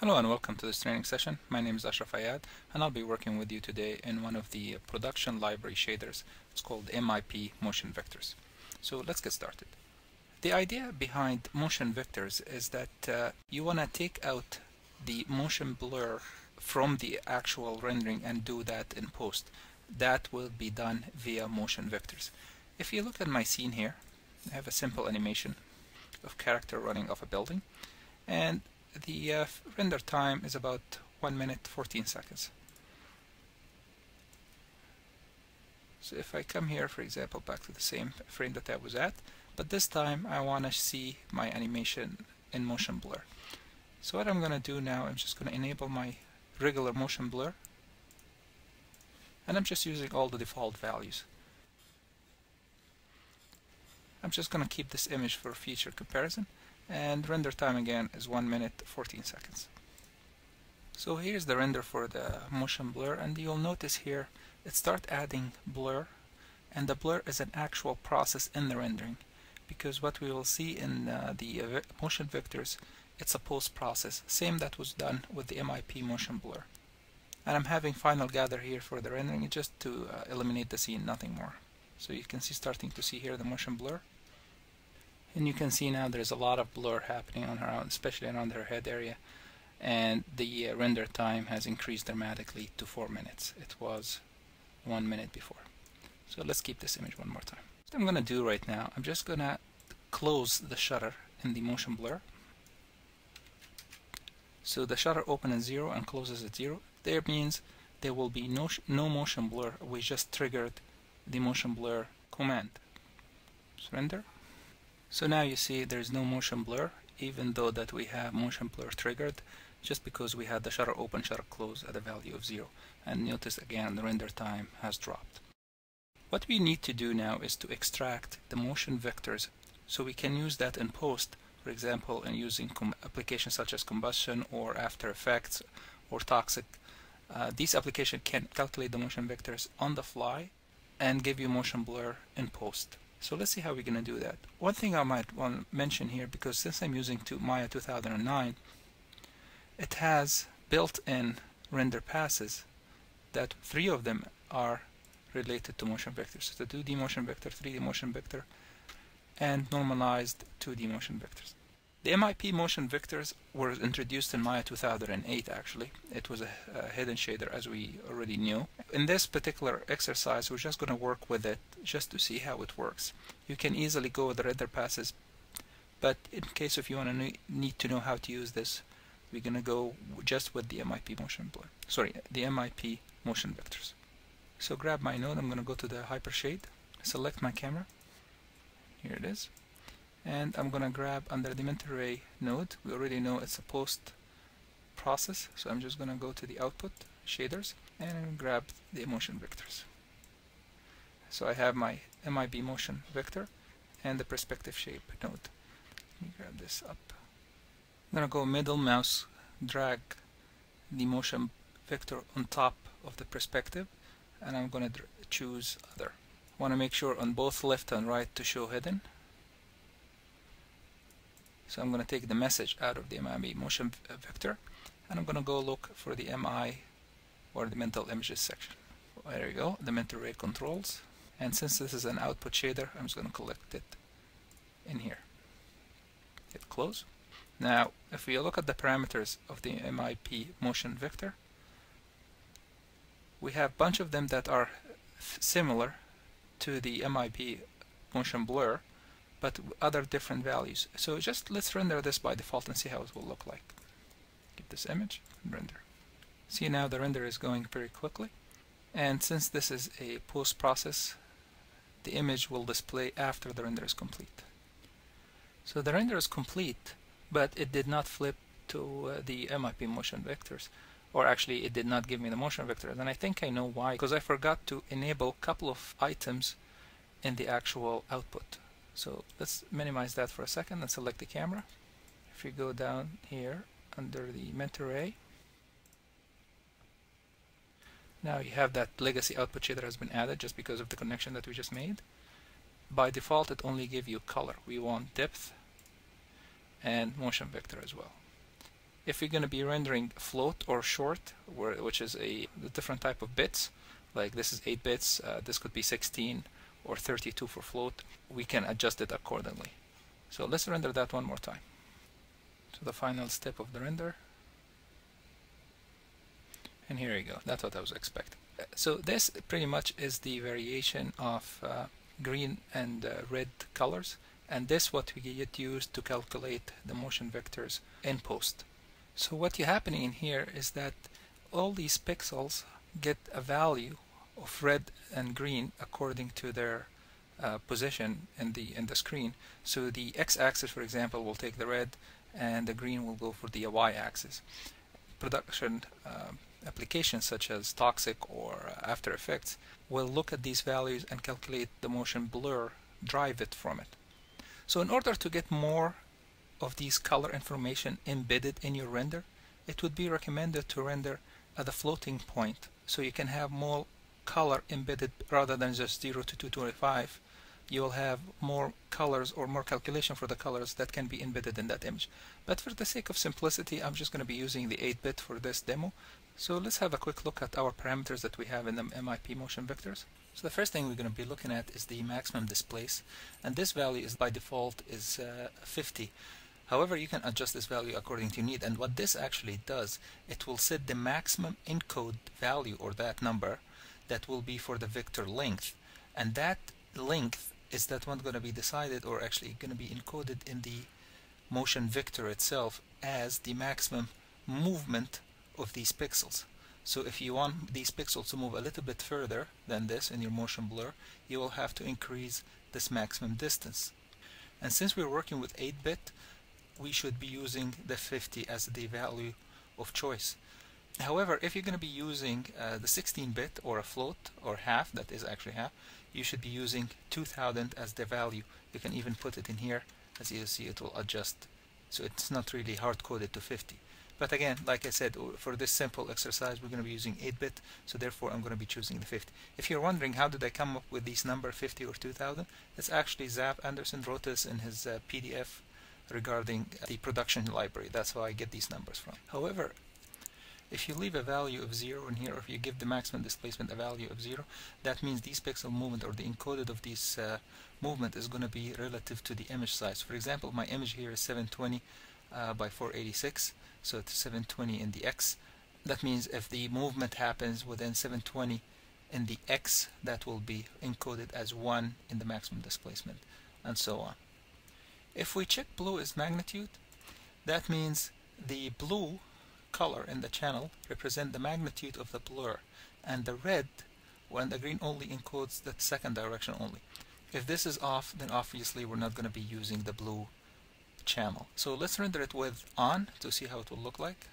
Hello and welcome to this training session. My name is Ashraf Aiad and I'll be working with you today in one of the production library shaders. It's called MIP Motion Vectors. So let's get started. The idea behind motion vectors is that uh, you want to take out the motion blur from the actual rendering and do that in post. That will be done via motion vectors. If you look at my scene here, I have a simple animation of character running off a building and the uh, render time is about 1 minute 14 seconds. So if I come here, for example, back to the same frame that I was at, but this time I want to see my animation in motion blur. So what I'm going to do now, I'm just going to enable my regular motion blur, and I'm just using all the default values. I'm just going to keep this image for future comparison and render time again is 1 minute 14 seconds. So here's the render for the motion blur and you'll notice here it start adding blur and the blur is an actual process in the rendering because what we will see in uh, the uh, motion vectors it's a post process same that was done with the MIP motion blur. And I'm having final gather here for the rendering just to uh, eliminate the scene nothing more. So you can see starting to see here the motion blur and you can see now there's a lot of blur happening on her especially around her head area. And the uh, render time has increased dramatically to 4 minutes. It was 1 minute before. So let's keep this image one more time. What I'm gonna do right now I'm just gonna close the shutter in the motion blur. So the shutter opens at 0 and closes at 0 there means there will be no, no motion blur. We just triggered the motion blur command. Surrender so now you see there's no motion blur even though that we have motion blur triggered just because we had the shutter open shutter close at a value of 0 and notice again the render time has dropped. What we need to do now is to extract the motion vectors so we can use that in post for example in using applications such as combustion or After Effects or Toxik. Uh, these applications can calculate the motion vectors on the fly and give you motion blur in post. So let's see how we're going to do that. One thing I might want to mention here, because since I'm using Maya 2009, it has built-in render passes that three of them are related to motion vectors. So the 2D motion vector, 3D motion vector, and normalized 2D motion vectors. The MIP motion vectors were introduced in Maya 2008 actually. It was a, a, hidden shader as we already knew. In this particular exercise we're just going to work with it just to see how it works. You can easily go with the render passes but in case if you want to need to know how to use this we're going to go just with the MIP motion blur. Sorry, the MIP motion vectors. So grab my node, I'm going to go to the hyper hypershade, select my camera. Here it is and I'm gonna grab under the mental ray node we already know it's a post process so I'm just gonna go to the output shaders and grab the motion vectors. So I have my MIP motion vector and the perspective shape node. Let me grab this up. I'm gonna go middle mouse drag the motion vector on top of the perspective and I'm gonna choose other. I want to make sure on both left and right to show hidden. So I'm going to take the message out of the MIP motion vector and I'm going to go look for the MI or the mental images section. There you go, the mental ray controls. And since this is an output shader, I'm just going to collect it in here. Hit close. Now, if we look at the parameters of the MIP motion vector, we have a bunch of them that are similar to the MIP motion blur, but other different values. So just let's render this by default and see how it will look like. Get this image and render. See now the render is going very quickly. And since this is a post process, the image will display after the render is complete. So the render is complete, but it did not flip to uh, the MIP motion vectors or actually it did not give me the motion vectors and I think I know why because I forgot to enable a couple of items in the actual output so let's minimize that for a second and select the camera. If you go down here under the mental ray, now you have that legacy output shader has been added just because of the connection that we just made. By default it only gives you color. We want depth and motion vector as well. if you're going to be rendering float or short, which is a, different type of bits, like this is 8 bits, uh, this could be 16 or 32 for float, we can adjust it accordingly. So let's render that one more time. So the final step of the render. And here you go, that's what I was expecting. So this pretty much is the variation of uh, green and uh, red colors and this what we get used to calculate the motion vectors in post. So what is happening in here is that all these pixels get a value of red and green according to their uh, position in the in the screen. So the x-axis, for example, will take the red, and the green will go for the y-axis. Production uh, applications such as Toxik or After Effects will look at these values and calculate the motion blur, drive it from it. So in order to get more of these color information embedded in your render, it would be recommended to render at the floating point so you can have more color embedded rather than just 0 to 225 you will have more colors or more calculation for the colors that can be embedded in that image. But for the sake of simplicity, I'm just going to be using the 8-bit for this demo. So let's have a quick look at our parameters that we have in the MIP motion vectors. So the first thing we're going to be looking at is the maximum displace and this value is by default is uh, 50. However, you can adjust this value according to your need and what this actually does, it will set the maximum encode value or that number that will be for the vector length and that length is that one going to be decided or actually going to be encoded in the motion vector itself as the maximum movement of these pixels. So if you want these pixels to move a little bit further than this in your motion blur, you will have to increase this maximum distance. And since we're working with 8-bit, we should be using the 50 as the value of choice. However, if you're going to be using uh, the 16-bit or a float or half, that is actually half, you should be using 2000 as the value. You can even put it in here. As you see, it will adjust. So it's not really hard-coded to 50. But again, like I said, for this simple exercise, we're going to be using 8-bit, so therefore I'm going to be choosing the 50. If you're wondering how did I come up with these number 50 or 2000, it's actually Zap Andersson wrote this in his uh, PDF regarding the production library. That's how I get these numbers from. However, if you leave a value of 0 in here, or if you give the maximum displacement a value of 0, that means these pixel movement or the encoded of this uh, movement is going to be relative to the image size. For example, my image here is 720 uh, by 486, so it's 720 in the X. That means if the movement happens within 720 in the X, that will be encoded as 1 in the maximum displacement, and so on. If we check blue as magnitude, that means the blue color in the channel represent the magnitude of the blur and the red when the green only encodes the second direction only. If this is off then obviously we're not going to be using the blue channel. So let's render it with on to see how it will look like.